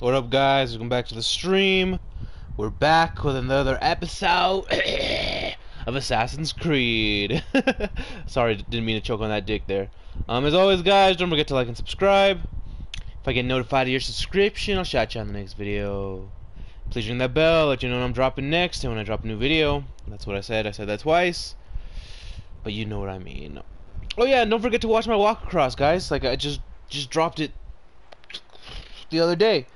What up, guys? Welcome back to the stream. We're back with another episode of Assassin's Creed. Sorry, didn't mean to choke on that dick there. Um, as always, guys, don't forget to like and subscribe. If I get notified of your subscription, I'll shout you on the next video. Please ring that bell, let you know when I'm dropping next and when I drop a new video. That's what I said. I said that twice. But you know what I mean. Oh yeah, and don't forget to watch my walk across, guys. Like I just just dropped it the other day.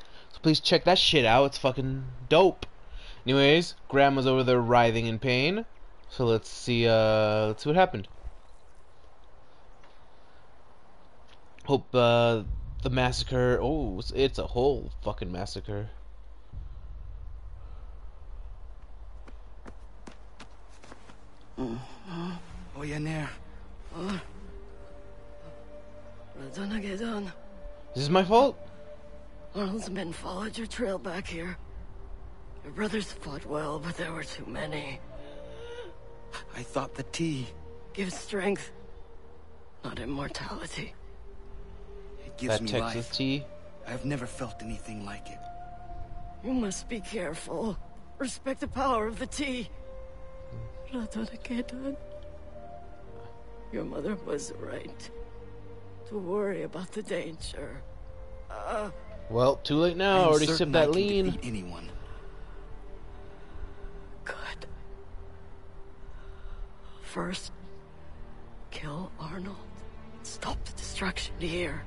So please check that shit out. It's fucking dope. Anyways, grandma's over there writhing in pain. So let's see uh let's see what happened. Hope uh the massacre oh it's, it's a whole fucking massacre. Oh, you're near. Ratonhnhaké:ton. Is this my fault? Arnold's men followed your trail back here. Your brothers fought well, but there were too many. I thought the tea. Gives strength, not immortality. It gives that me Texas life. tea. I've never felt anything like it. You must be careful. Respect the power of the tea. Ratonhnhaké:ton. Your mother was right. To worry about the danger. Uh, Well, too late now. I'm Already certain sipped that I can lean. defeat anyone. good. First, kill Arnold. Stop the destruction here.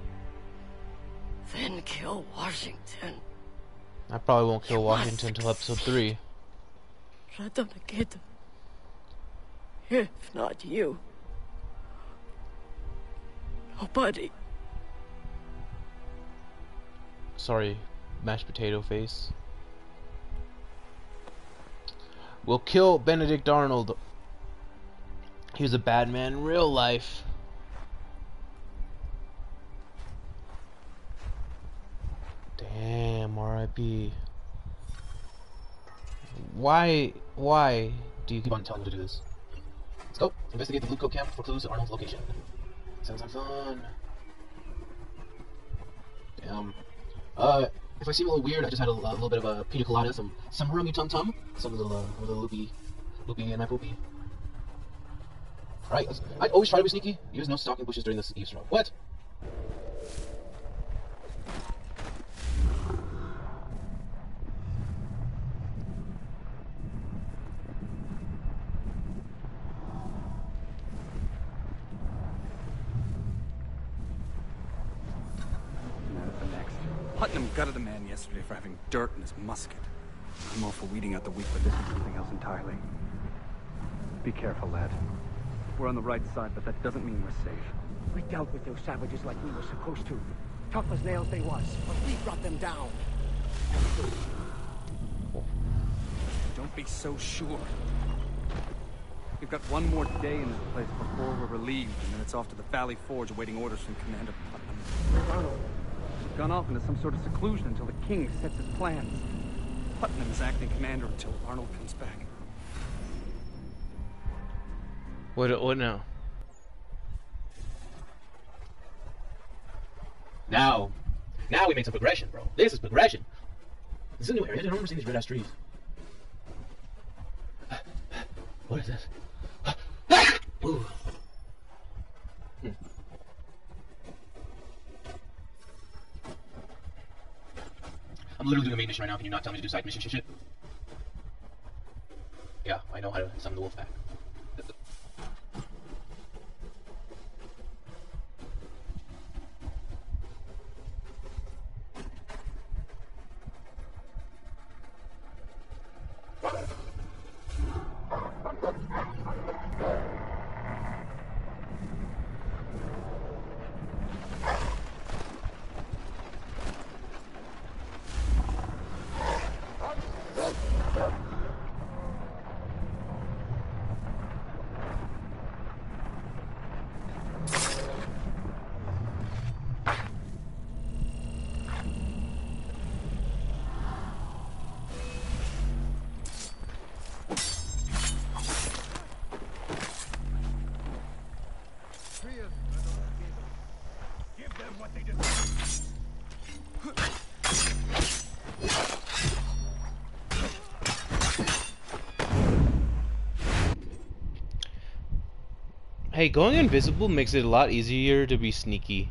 Then kill Washington. I probably won't kill You Washington until episode three. Ratonhnhaké:ton. If not you, nobody. Sorry, mashed potato face. We'll kill Benedict Arnold. He was a bad man in real life. Damn, R.I.P. Why, why do you keep on telling me to do this? Let's go. Investigate the Blue Coat camp for clues to Arnold's location. Sounds like fun. Damn. Uh, if I seem a little weird, I just had a, a little bit of a pina colada, some some rummy tum tum, some little uh, little loopy, loopy and poopy. Alright, let's- I always try to be sneaky. Use no stalking bushes during this eavesdrop. What? Mad at the next. Putnam gutted a for having dirt in his musket. I'm all for weeding out the weak, but this is something else entirely. Be careful, lad. We're on the right side, but that doesn't mean we're safe. We dealt with those savages like we were supposed to. Tough as nails they was, but we brought them down. Don't be so sure. We've got one more day in this place before we're relieved, and then it's off to the Valley Forge awaiting orders from Commander Putnam. Where's Arnold? He's gone off into some sort of seclusion until the king sets his plans. Putnam is acting commander until Arnold comes back. What? What now? Now, now we make some progression, bro. This is progression. This is a new area. I don't remember seeing these red ass trees. What is this? I'm literally doing a main mission right now. Can you not tell me to do side mission shit? shit? Yeah, I know how to summon the wolf pack. Hey, going invisible makes it a lot easier to be sneaky.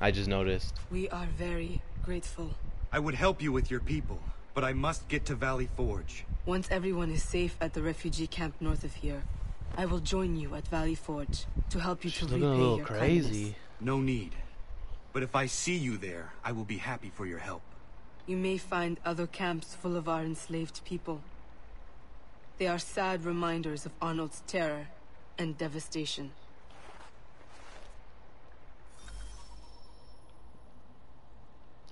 I just noticed. We are very grateful. I would help you with your people, but I must get to Valley Forge. Once everyone is safe at the refugee camp north of here, I will join you at Valley Forge to help you She's to looking repay a little your crazy. kindness. No need. But if I see you there, I will be happy for your help. You may find other camps full of our enslaved people. They are sad reminders of Arnold's terror and devastation.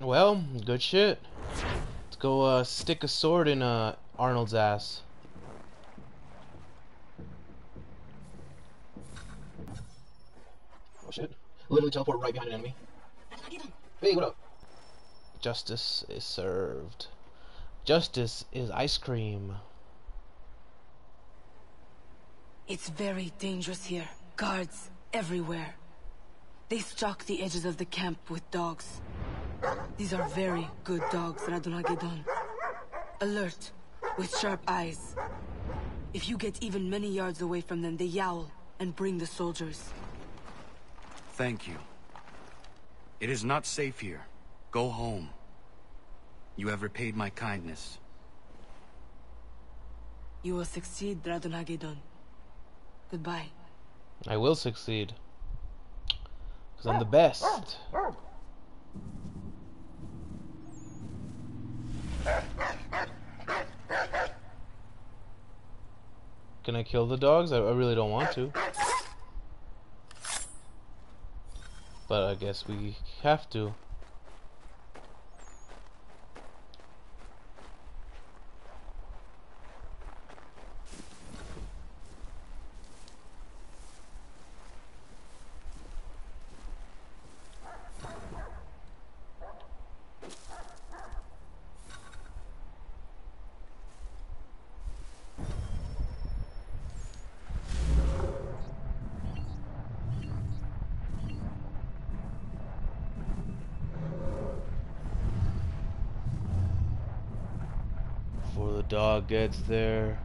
Well, good shit. Let's go uh, stick a sword in uh, Arnold's ass. Oh shit. Literally teleport right behind an enemy. Hey, what up? Justice is served. Justice is ice cream. It's very dangerous here. Guards everywhere. They stalk the edges of the camp with dogs. These are very good dogs, Ratonhnhaké:ton. Alert, with sharp eyes. If you get even many yards away from them, they yowl and bring the soldiers. Thank you. It is not safe here. Go home. You have repaid my kindness. You will succeed, Ratonhnhaké:ton. Goodbye. I will succeed. Because I'm the best. Can I kill the dogs? I, I really don't want to. But I guess we have to. Before the dog gets there.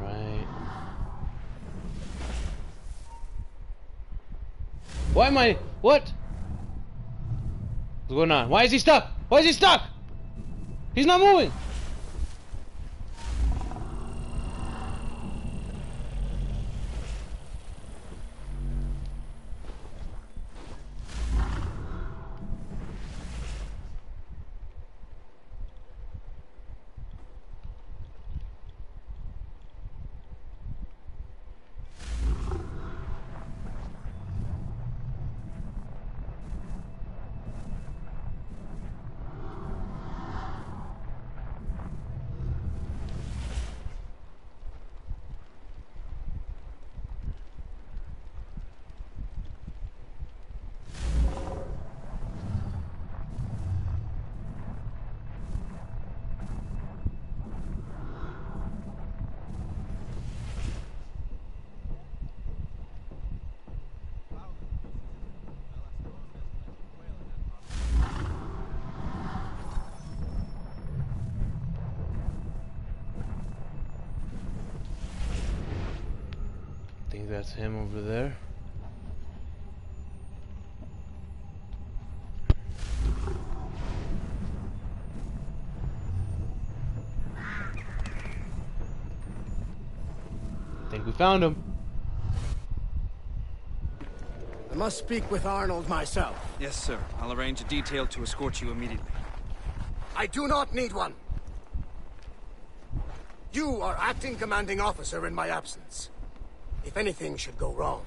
Right. Why am I? What? What's going on? Why is he stuck? Why is he stuck? He's not moving. Think that's him over there. I think we found him. I must speak with Arnold myself. Yes, sir. I'll arrange a detail to escort you immediately. I do not need one. You are acting commanding officer in my absence. If anything should go wrong,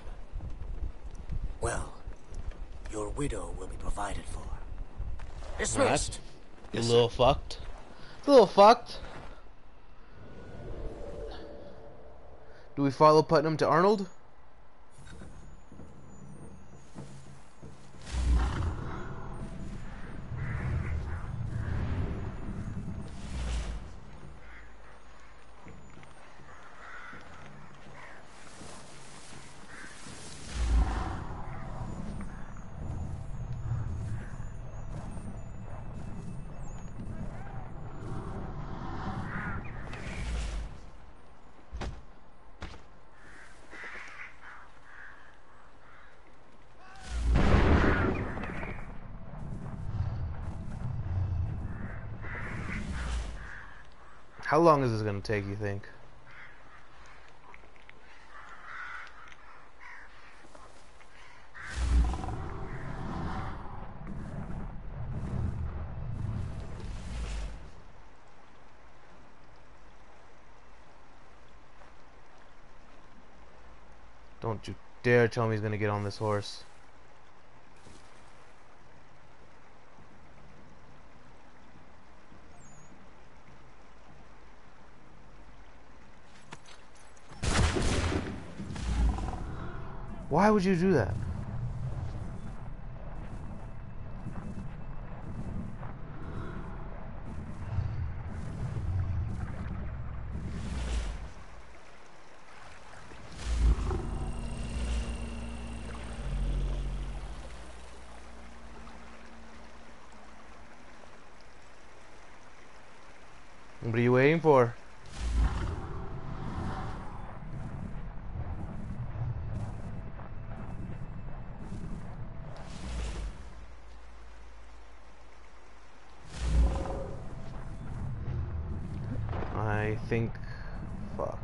well, your widow will be provided for. Dismissed. Right. Yes, a little sir. fucked. A little fucked. Do we follow Putnam to Arnold? How long is this gonna take, you think? Don't you dare tell me he's gonna get on this horse. Why would you do that? What are you waiting for? I think... Fuck.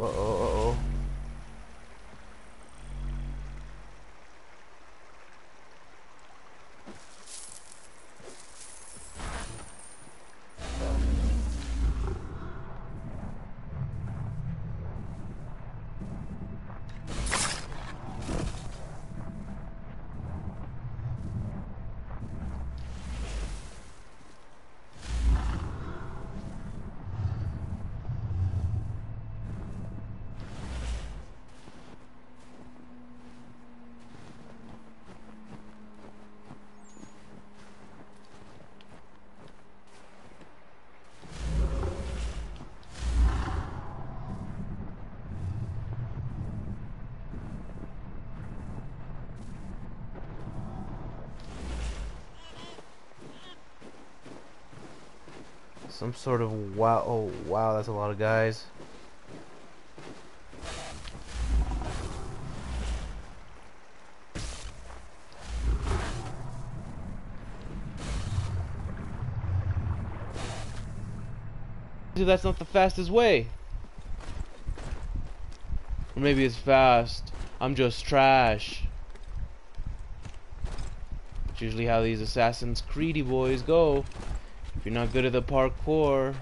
Uh-oh, uh-oh, Some sort of wow. Oh, wow, that's a lot of guys. That's not the fastest way. Or maybe it's fast. I'm just trash. It's usually how these Assassin's Creedy boys go. If you're not good at the parkour.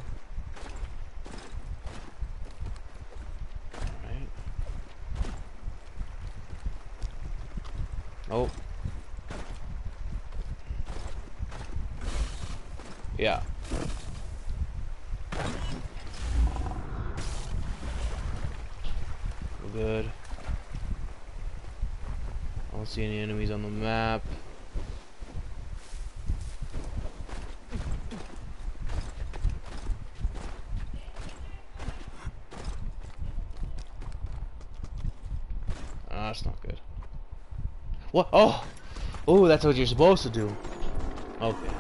Alright. Oh. Yeah. We're good. I don't see any enemies on the map. Ah, that's not good. What? Oh! Oh, that's what you're supposed to do. Okay.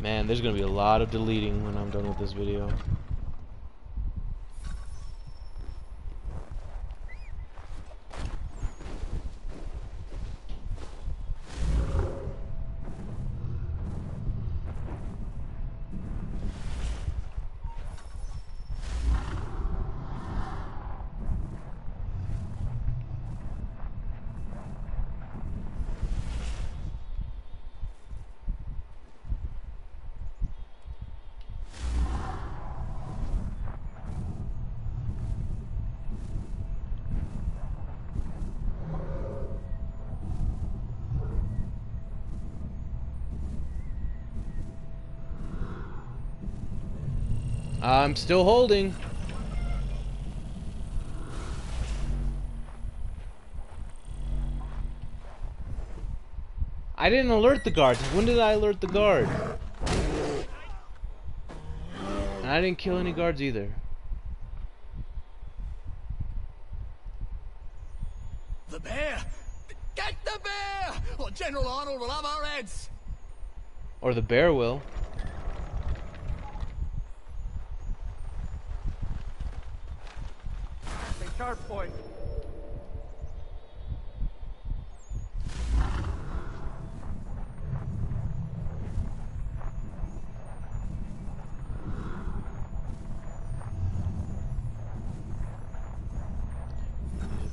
Man, there's gonna be a lot of deleting when I'm done with this video. I'm still holding. I didn't alert the guards. When did I alert the guard? And I didn't kill any guards either. The bear! Get the bear! Or General Arnold will have our heads! Or the bear will. Sharp, boy.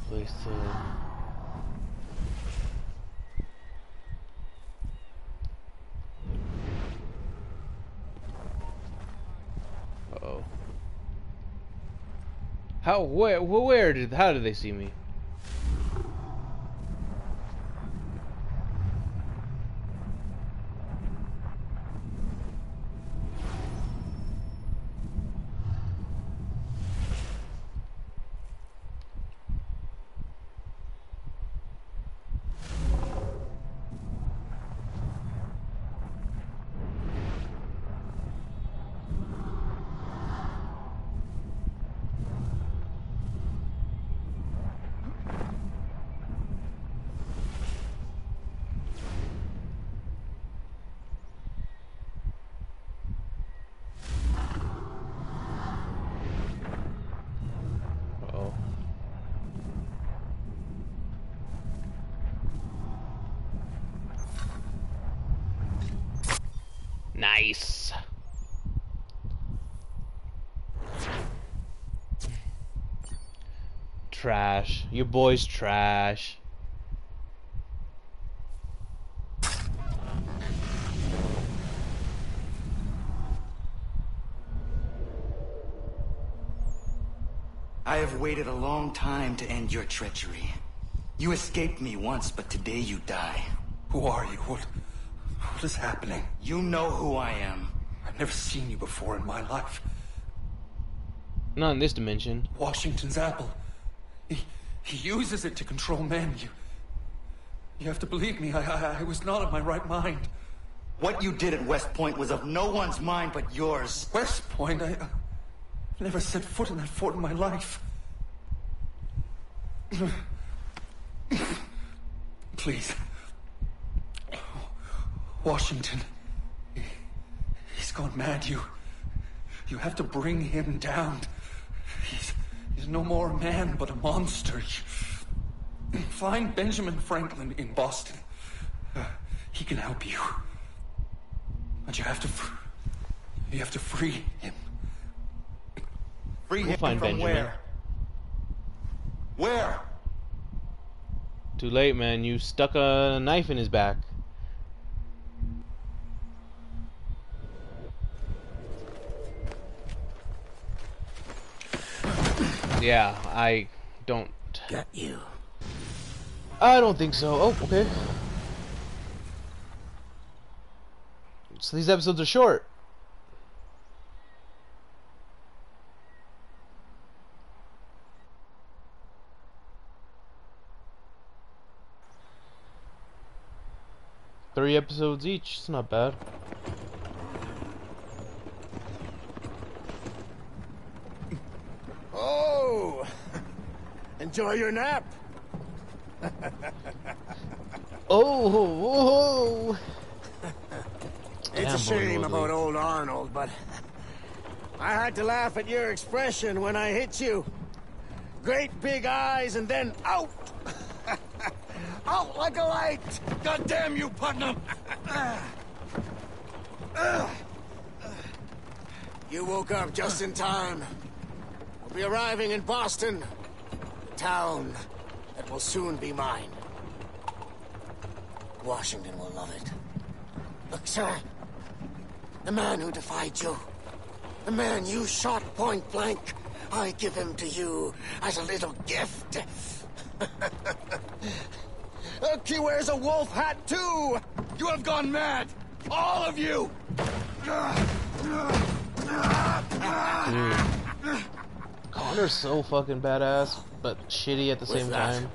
Place to. Uh-oh. How where where did how did they see me? Nice. Trash. Your boy's trash. I have waited a long time to end your treachery. You escaped me once, but today you die. Who are you? What, what is happening? You know who I am. I've never seen you before in my life. Not in this dimension. Washington's apple. He, he uses it to control men. You, you have to believe me. I, I, I was not in my right mind. What you did at West Point was of no one's mind but yours. West Point? I, I've never set foot in that fort in my life. Please. Washington. He, he's gone mad. You. You have to bring him down. He's. He's no more a man, but a monster. Find Benjamin Franklin in Boston. Uh, he can help you. But you have to. fr- You have to free him. Free We'll him find from Benjamin. where? Where? Too late, man. You stuck a knife in his back. Yeah, I don't. Got you. I don't think so. Oh, okay. So these episodes are short. Three episodes each. It's not bad. Oh! Enjoy your nap. Oh, whoa! It's Damn, a shame boy, about old Arnold, but I had to laugh at your expression when I hit you. Great big eyes and then out! out like a light! God damn you, Putnam! You woke up just in time. We'll be arriving in Boston, town that will soon be mine. Washington will love it. Look, sir. The man who defied you. The man you shot point blank. I give him to you as a little gift. Look, he wears a wolf hat, too! You have gone mad! All of you! Dude. Connor's so fucking badass, but shitty at the With same that- time.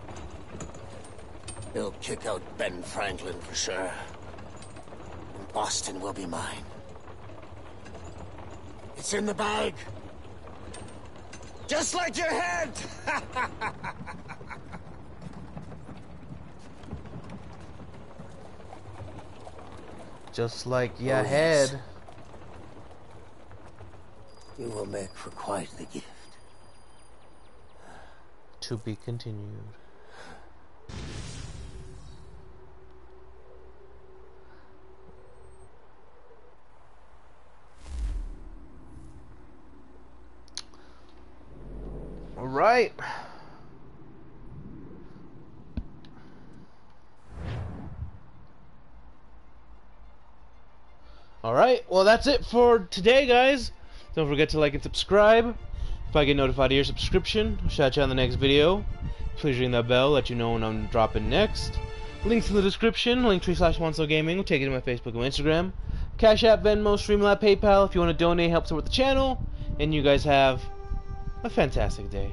He'll kick out Ben Franklin for sure. And Boston will be mine. It's in the bag. Just like your head! Just like your Oh, yes. head. You will make for quite the gift. To be continued. All right. All right. Well, that's it for today, guys. Don't forget to like and subscribe. I get notified of your subscription, I'll shout you on the next video. Please ring that bell, let you know when I'm dropping next. Links in the description. Linktree slash Juan Snow Gaming will take you to my Facebook and Instagram. Cash App, Venmo, Streamlab, PayPal. If you want to donate, help support the channel. And you guys have a fantastic day.